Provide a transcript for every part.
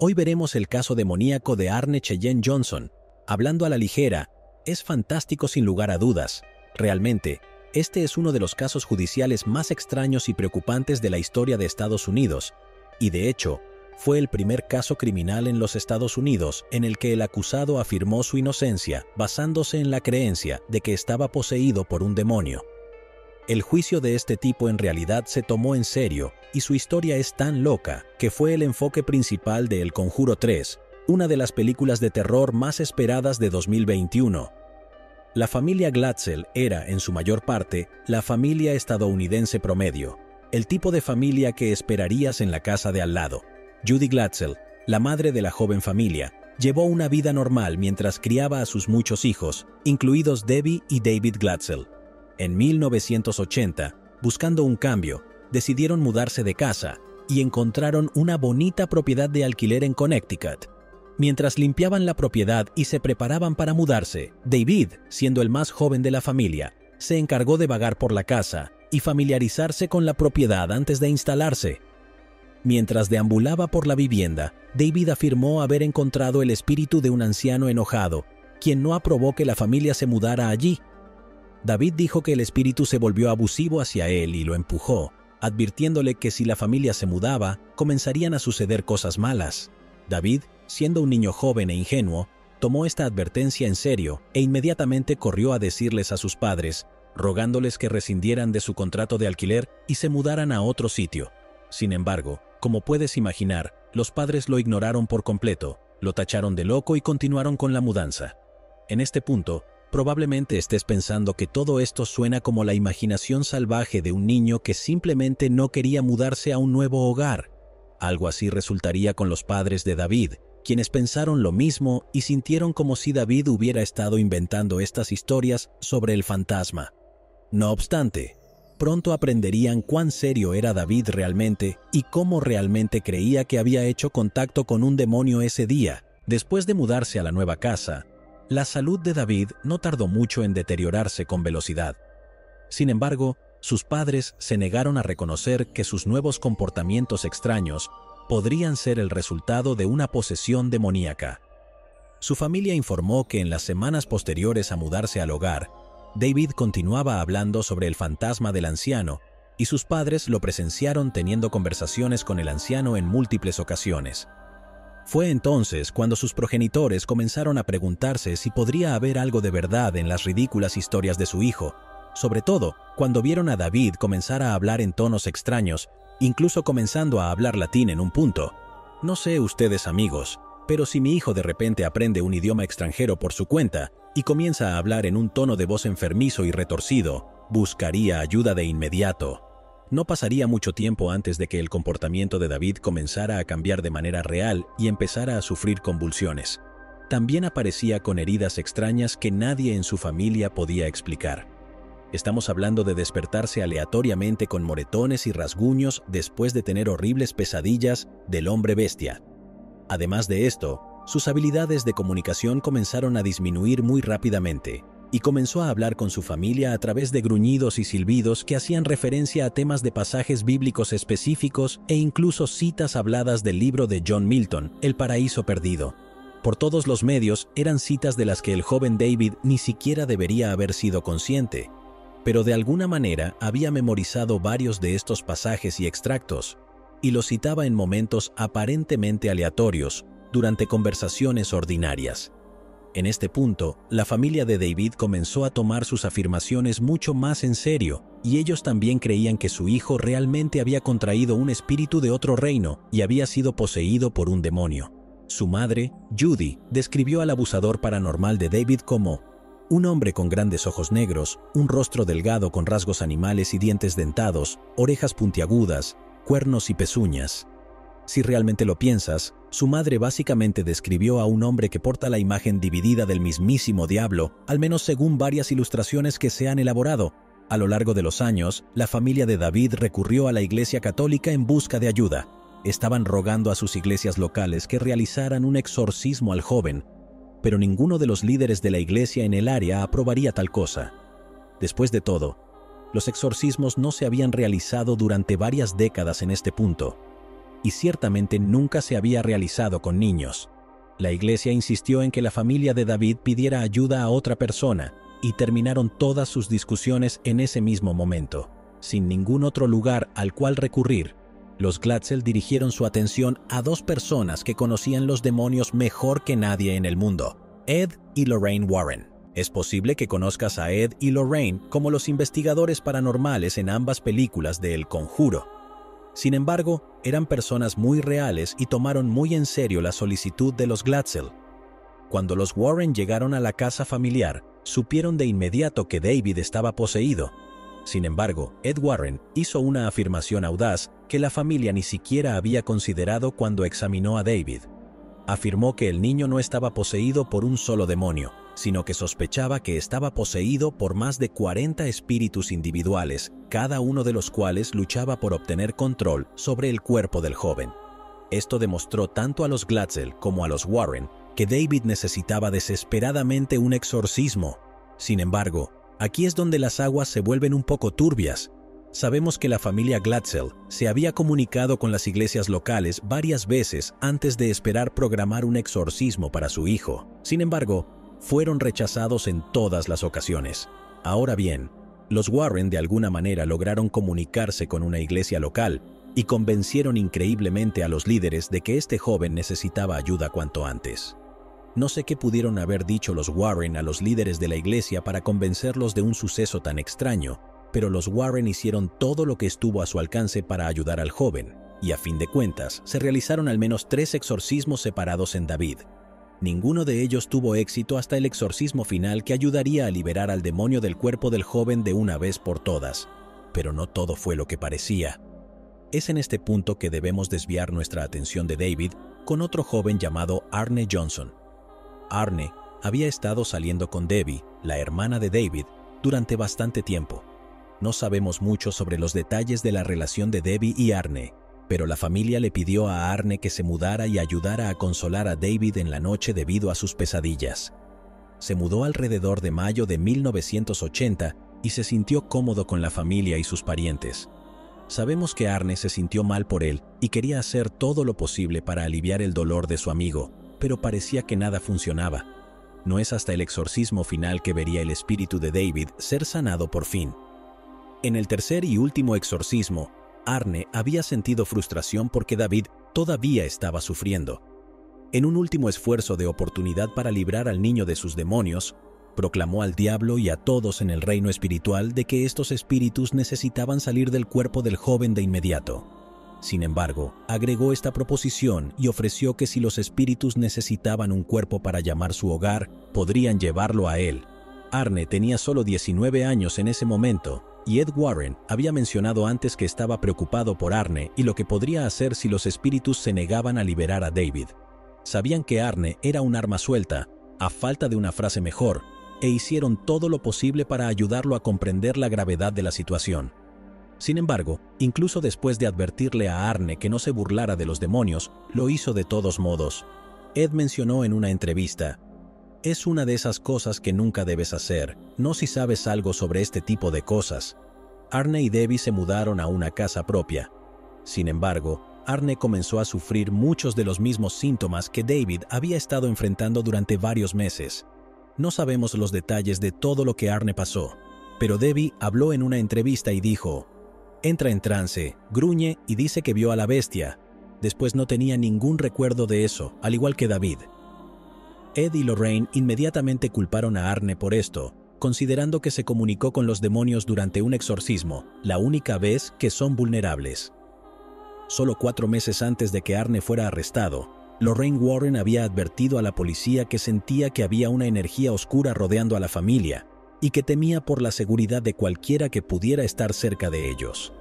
Hoy veremos el caso demoníaco de Arne Cheyenne Johnson. Hablando a la ligera, es fantástico sin lugar a dudas. Realmente, este es uno de los casos judiciales más extraños y preocupantes de la historia de Estados Unidos, y de hecho, fue el primer caso criminal en los Estados Unidos en el que el acusado afirmó su inocencia basándose en la creencia de que estaba poseído por un demonio. El juicio de este tipo en realidad se tomó en serio y su historia es tan loca que fue el enfoque principal de El Conjuro 3, una de las películas de terror más esperadas de 2021. La familia Glatzel era, en su mayor parte, la familia estadounidense promedio, el tipo de familia que esperarías en la casa de al lado. Judy Glatzel, la madre de la joven familia, llevó una vida normal mientras criaba a sus muchos hijos, incluidos Debbie y David Glatzel. En 1980, buscando un cambio, decidieron mudarse de casa y encontraron una bonita propiedad de alquiler en Connecticut. Mientras limpiaban la propiedad y se preparaban para mudarse, David, siendo el más joven de la familia, se encargó de vagar por la casa y familiarizarse con la propiedad antes de instalarse. Mientras deambulaba por la vivienda, David afirmó haber encontrado el espíritu de un anciano enojado, quien no aprobó que la familia se mudara allí. David dijo que el espíritu se volvió abusivo hacia él y lo empujó, advirtiéndole que si la familia se mudaba, comenzarían a suceder cosas malas. David, siendo un niño joven e ingenuo, tomó esta advertencia en serio e inmediatamente corrió a decirles a sus padres, rogándoles que rescindieran de su contrato de alquiler y se mudaran a otro sitio. Sin embargo, como puedes imaginar, los padres lo ignoraron por completo, lo tacharon de loco y continuaron con la mudanza. En este punto, probablemente estés pensando que todo esto suena como la imaginación salvaje de un niño que simplemente no quería mudarse a un nuevo hogar. Algo así resultaría con los padres de David, quienes pensaron lo mismo y sintieron como si David hubiera estado inventando estas historias sobre el fantasma. No obstante, pronto aprenderían cuán serio era David realmente y cómo realmente creía que había hecho contacto con un demonio ese día. Después de mudarse a la nueva casa, la salud de David no tardó mucho en deteriorarse con velocidad. Sin embargo, sus padres se negaron a reconocer que sus nuevos comportamientos extraños podrían ser el resultado de una posesión demoníaca. Su familia informó que en las semanas posteriores a mudarse al hogar, David continuaba hablando sobre el fantasma del anciano, y sus padres lo presenciaron teniendo conversaciones con el anciano en múltiples ocasiones. Fue entonces cuando sus progenitores comenzaron a preguntarse si podría haber algo de verdad en las ridículas historias de su hijo, sobre todo cuando vieron a David comenzar a hablar en tonos extraños incluso comenzando a hablar latín en un punto. No sé ustedes amigos, pero si mi hijo de repente aprende un idioma extranjero por su cuenta y comienza a hablar en un tono de voz enfermizo y retorcido, buscaría ayuda de inmediato. No pasaría mucho tiempo antes de que el comportamiento de David comenzara a cambiar de manera real y empezara a sufrir convulsiones. También aparecía con heridas extrañas que nadie en su familia podía explicar. Estamos hablando de despertarse aleatoriamente con moretones y rasguños después de tener horribles pesadillas del hombre bestia. Además de esto, sus habilidades de comunicación comenzaron a disminuir muy rápidamente, y comenzó a hablar con su familia a través de gruñidos y silbidos que hacían referencia a temas de pasajes bíblicos específicos e incluso citas habladas del libro de John Milton, El Paraíso Perdido. Por todos los medios eran citas de las que el joven David ni siquiera debería haber sido consciente, pero de alguna manera había memorizado varios de estos pasajes y extractos, y los citaba en momentos aparentemente aleatorios, durante conversaciones ordinarias. En este punto, la familia de David comenzó a tomar sus afirmaciones mucho más en serio, y ellos también creían que su hijo realmente había contraído un espíritu de otro reino y había sido poseído por un demonio. Su madre, Judy, describió al abusador paranormal de David como un hombre con grandes ojos negros, un rostro delgado con rasgos animales y dientes dentados, orejas puntiagudas, cuernos y pezuñas. Si realmente lo piensas, su madre básicamente describió a un hombre que porta la imagen dividida del mismísimo diablo, al menos según varias ilustraciones que se han elaborado. A lo largo de los años, la familia de David recurrió a la Iglesia Católica en busca de ayuda. Estaban rogando a sus iglesias locales que realizaran un exorcismo al joven, pero ninguno de los líderes de la iglesia en el área aprobaría tal cosa. Después de todo, los exorcismos no se habían realizado durante varias décadas en este punto. Y ciertamente nunca se había realizado con niños. La iglesia insistió en que la familia de David pidiera ayuda a otra persona, y terminaron todas sus discusiones en ese mismo momento. Sin ningún otro lugar al cual recurrir, los Glatzel dirigieron su atención a dos personas que conocían los demonios mejor que nadie en el mundo, Ed y Lorraine Warren. Es posible que conozcas a Ed y Lorraine como los investigadores paranormales en ambas películas de El Conjuro. Sin embargo, eran personas muy reales y tomaron muy en serio la solicitud de los Glatzel. Cuando los Warren llegaron a la casa familiar, supieron de inmediato que David estaba poseído sin embargo, Ed Warren hizo una afirmación audaz que la familia ni siquiera había considerado cuando examinó a David. Afirmó que el niño no estaba poseído por un solo demonio, sino que sospechaba que estaba poseído por más de 40 espíritus individuales, cada uno de los cuales luchaba por obtener control sobre el cuerpo del joven. Esto demostró tanto a los Glatzel como a los Warren que David necesitaba desesperadamente un exorcismo. Sin embargo, Aquí es donde las aguas se vuelven un poco turbias. Sabemos que la familia Glatzel se había comunicado con las iglesias locales varias veces antes de esperar programar un exorcismo para su hijo. Sin embargo, fueron rechazados en todas las ocasiones. Ahora bien, los Warren de alguna manera lograron comunicarse con una iglesia local y convencieron increíblemente a los líderes de que este joven necesitaba ayuda cuanto antes. No sé qué pudieron haber dicho los Warren a los líderes de la iglesia para convencerlos de un suceso tan extraño, pero los Warren hicieron todo lo que estuvo a su alcance para ayudar al joven, y a fin de cuentas se realizaron al menos tres exorcismos separados en David. Ninguno de ellos tuvo éxito hasta el exorcismo final que ayudaría a liberar al demonio del cuerpo del joven de una vez por todas. Pero no todo fue lo que parecía. Es en este punto que debemos desviar nuestra atención de David con otro joven llamado Arne Johnson. Arne había estado saliendo con Debbie, la hermana de David, durante bastante tiempo. No sabemos mucho sobre los detalles de la relación de Debbie y Arne, pero la familia le pidió a Arne que se mudara y ayudara a consolar a David en la noche debido a sus pesadillas. Se mudó alrededor de mayo de 1980 y se sintió cómodo con la familia y sus parientes. Sabemos que Arne se sintió mal por él y quería hacer todo lo posible para aliviar el dolor de su amigo, pero parecía que nada funcionaba. No es hasta el exorcismo final que vería el espíritu de David ser sanado por fin. En el tercer y último exorcismo, Arne había sentido frustración porque David todavía estaba sufriendo. En un último esfuerzo de oportunidad para librar al niño de sus demonios, proclamó al diablo y a todos en el reino espiritual de que estos espíritus necesitaban salir del cuerpo del joven de inmediato. Sin embargo, agregó esta proposición y ofreció que si los espíritus necesitaban un cuerpo para llamar su hogar, podrían llevarlo a él. Arne tenía solo 19 años en ese momento, y Ed Warren había mencionado antes que estaba preocupado por Arne y lo que podría hacer si los espíritus se negaban a liberar a David. Sabían que Arne era un arma suelta, a falta de una frase mejor, e hicieron todo lo posible para ayudarlo a comprender la gravedad de la situación. Sin embargo, incluso después de advertirle a Arne que no se burlara de los demonios, lo hizo de todos modos. Ed mencionó en una entrevista, es una de esas cosas que nunca debes hacer, no si sabes algo sobre este tipo de cosas. Arne y Debbie se mudaron a una casa propia. Sin embargo, Arne comenzó a sufrir muchos de los mismos síntomas que David había estado enfrentando durante varios meses. No sabemos los detalles de todo lo que Arne pasó, pero Debbie habló en una entrevista y dijo, Entra en trance, gruñe y dice que vio a la bestia. Después no tenía ningún recuerdo de eso, al igual que David. Ed y Lorraine inmediatamente culparon a Arne por esto, considerando que se comunicó con los demonios durante un exorcismo, la única vez que son vulnerables. Solo cuatro meses antes de que Arne fuera arrestado, Lorraine Warren había advertido a la policía que sentía que había una energía oscura rodeando a la familia, y que temía por la seguridad de cualquiera que pudiera estar cerca de ellos.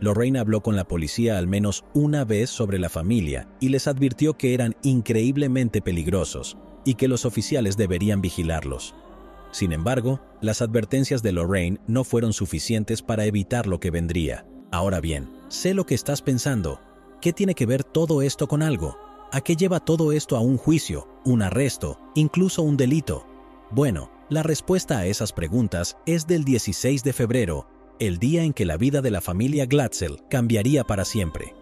Lorraine habló con la policía al menos una vez sobre la familia y les advirtió que eran increíblemente peligrosos y que los oficiales deberían vigilarlos. Sin embargo, las advertencias de Lorraine no fueron suficientes para evitar lo que vendría. Ahora bien, sé lo que estás pensando. ¿Qué tiene que ver todo esto con algo? ¿A qué lleva todo esto a un juicio, un arresto, incluso un delito? Bueno, la respuesta a esas preguntas es del 16 de febrero, el día en que la vida de la familia Glatzel cambiaría para siempre.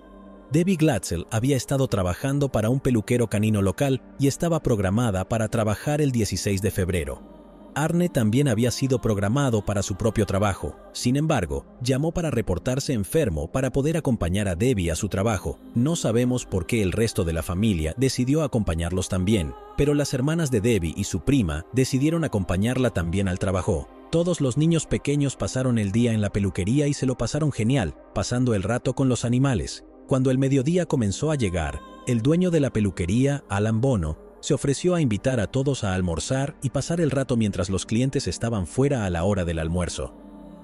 Debbie Glatzel había estado trabajando para un peluquero canino local y estaba programada para trabajar el 16 de febrero. Arne también había sido programado para su propio trabajo. Sin embargo, llamó para reportarse enfermo para poder acompañar a Debbie a su trabajo. No sabemos por qué el resto de la familia decidió acompañarlos también, pero las hermanas de Debbie y su prima decidieron acompañarla también al trabajo. Todos los niños pequeños pasaron el día en la peluquería y se lo pasaron genial, pasando el rato con los animales. Cuando el mediodía comenzó a llegar, el dueño de la peluquería, Alan Bono, se ofreció a invitar a todos a almorzar y pasar el rato mientras los clientes estaban fuera a la hora del almuerzo.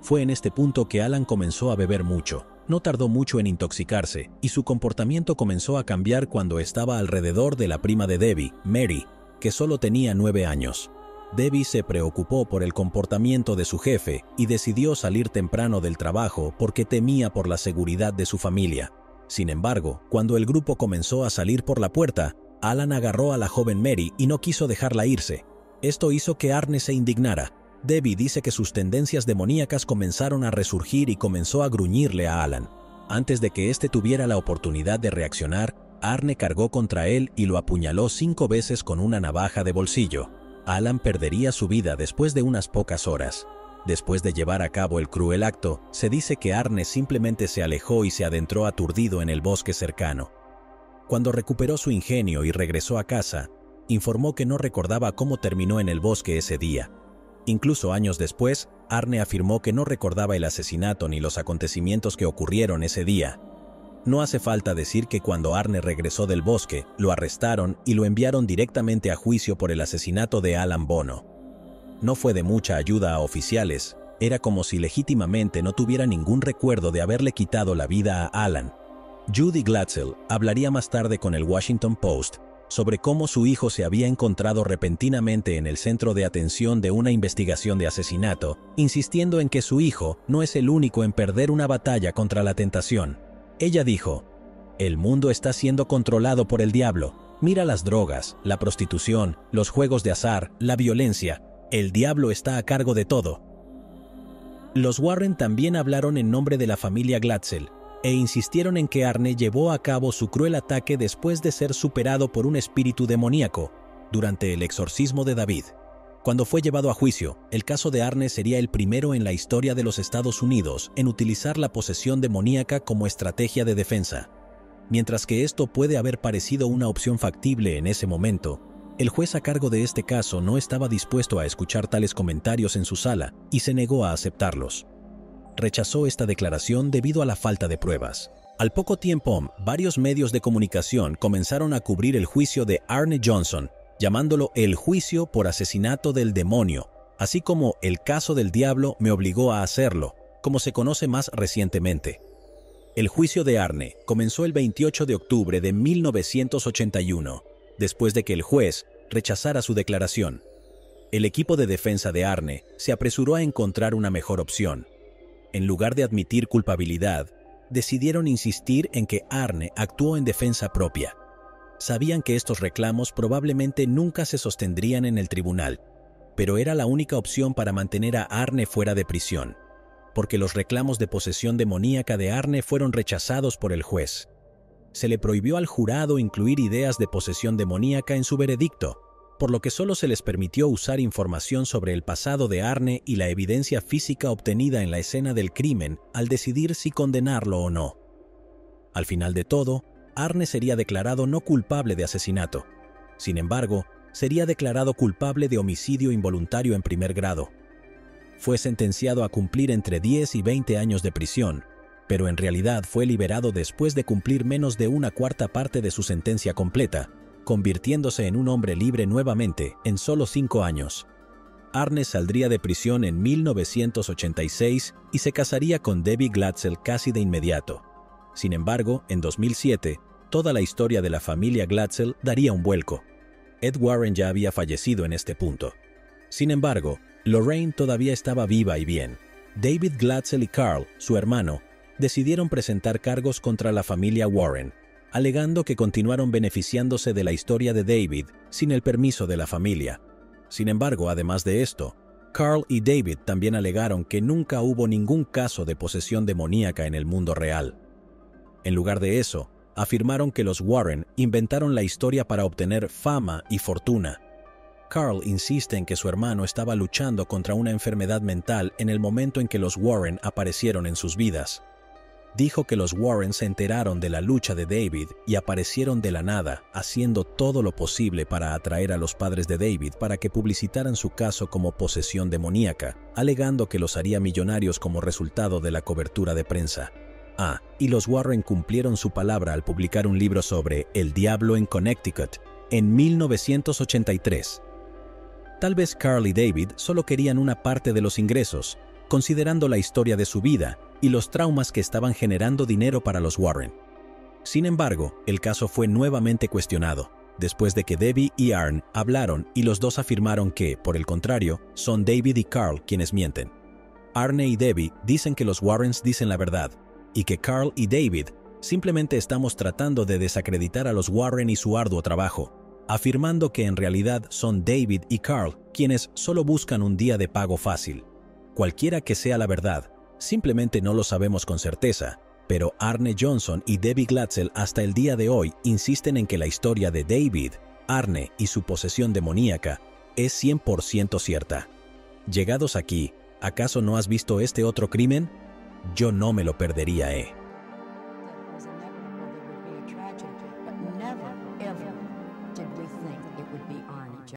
Fue en este punto que Alan comenzó a beber mucho. No tardó mucho en intoxicarse, y su comportamiento comenzó a cambiar cuando estaba alrededor de la prima de Debbie, Mary, que solo tenía nueve años. Debbie se preocupó por el comportamiento de su jefe y decidió salir temprano del trabajo porque temía por la seguridad de su familia. Sin embargo, cuando el grupo comenzó a salir por la puerta, Alan agarró a la joven Mary y no quiso dejarla irse. Esto hizo que Arne se indignara. Debbie dice que sus tendencias demoníacas comenzaron a resurgir y comenzó a gruñirle a Alan. Antes de que éste tuviera la oportunidad de reaccionar, Arne cargó contra él y lo apuñaló cinco veces con una navaja de bolsillo. Alan perdería su vida después de unas pocas horas. Después de llevar a cabo el cruel acto, se dice que Arne simplemente se alejó y se adentró aturdido en el bosque cercano. Cuando recuperó su ingenio y regresó a casa, informó que no recordaba cómo terminó en el bosque ese día. Incluso años después, Arne afirmó que no recordaba el asesinato ni los acontecimientos que ocurrieron ese día. No hace falta decir que cuando Arne regresó del bosque, lo arrestaron y lo enviaron directamente a juicio por el asesinato de Alan Bono. No fue de mucha ayuda a oficiales, era como si legítimamente no tuviera ningún recuerdo de haberle quitado la vida a Alan, Judy Glatzel hablaría más tarde con el Washington Post sobre cómo su hijo se había encontrado repentinamente en el centro de atención de una investigación de asesinato, insistiendo en que su hijo no es el único en perder una batalla contra la tentación. Ella dijo, El mundo está siendo controlado por el diablo. Mira las drogas, la prostitución, los juegos de azar, la violencia. El diablo está a cargo de todo. Los Warren también hablaron en nombre de la familia Glatzel, e insistieron en que Arne llevó a cabo su cruel ataque después de ser superado por un espíritu demoníaco durante el exorcismo de David. Cuando fue llevado a juicio, el caso de Arne sería el primero en la historia de los Estados Unidos en utilizar la posesión demoníaca como estrategia de defensa. Mientras que esto puede haber parecido una opción factible en ese momento, el juez a cargo de este caso no estaba dispuesto a escuchar tales comentarios en su sala y se negó a aceptarlos rechazó esta declaración debido a la falta de pruebas. Al poco tiempo, varios medios de comunicación comenzaron a cubrir el juicio de Arne Johnson, llamándolo el juicio por asesinato del demonio, así como el caso del diablo me obligó a hacerlo, como se conoce más recientemente. El juicio de Arne comenzó el 28 de octubre de 1981, después de que el juez rechazara su declaración. El equipo de defensa de Arne se apresuró a encontrar una mejor opción, en lugar de admitir culpabilidad, decidieron insistir en que Arne actuó en defensa propia. Sabían que estos reclamos probablemente nunca se sostendrían en el tribunal, pero era la única opción para mantener a Arne fuera de prisión, porque los reclamos de posesión demoníaca de Arne fueron rechazados por el juez. Se le prohibió al jurado incluir ideas de posesión demoníaca en su veredicto, por lo que solo se les permitió usar información sobre el pasado de Arne y la evidencia física obtenida en la escena del crimen al decidir si condenarlo o no. Al final de todo, Arne sería declarado no culpable de asesinato. Sin embargo, sería declarado culpable de homicidio involuntario en primer grado. Fue sentenciado a cumplir entre 10 y 20 años de prisión, pero en realidad fue liberado después de cumplir menos de una cuarta parte de su sentencia completa, convirtiéndose en un hombre libre nuevamente en solo cinco años. Arne saldría de prisión en 1986 y se casaría con Debbie Glatzel casi de inmediato. Sin embargo, en 2007, toda la historia de la familia Glatzel daría un vuelco. Ed Warren ya había fallecido en este punto. Sin embargo, Lorraine todavía estaba viva y bien. David Glatzel y Carl, su hermano, decidieron presentar cargos contra la familia Warren, alegando que continuaron beneficiándose de la historia de David sin el permiso de la familia. Sin embargo, además de esto, Carl y David también alegaron que nunca hubo ningún caso de posesión demoníaca en el mundo real. En lugar de eso, afirmaron que los Warren inventaron la historia para obtener fama y fortuna. Carl insiste en que su hermano estaba luchando contra una enfermedad mental en el momento en que los Warren aparecieron en sus vidas. Dijo que los Warren se enteraron de la lucha de David y aparecieron de la nada, haciendo todo lo posible para atraer a los padres de David para que publicitaran su caso como posesión demoníaca, alegando que los haría millonarios como resultado de la cobertura de prensa. Ah, y los Warren cumplieron su palabra al publicar un libro sobre El Diablo en Connecticut en 1983. Tal vez Carl y David solo querían una parte de los ingresos, considerando la historia de su vida y los traumas que estaban generando dinero para los Warren. Sin embargo, el caso fue nuevamente cuestionado, después de que Debbie y Arn hablaron y los dos afirmaron que, por el contrario, son David y Carl quienes mienten. Arne y Debbie dicen que los Warrens dicen la verdad, y que Carl y David simplemente estamos tratando de desacreditar a los Warren y su arduo trabajo, afirmando que en realidad son David y Carl quienes solo buscan un día de pago fácil. Cualquiera que sea la verdad, simplemente no lo sabemos con certeza, pero Arne Johnson y Debbie Glatzel hasta el día de hoy insisten en que la historia de David, Arne y su posesión demoníaca es 100% cierta. Llegados aquí, ¿acaso no has visto este otro crimen? Yo no me lo perdería, eh.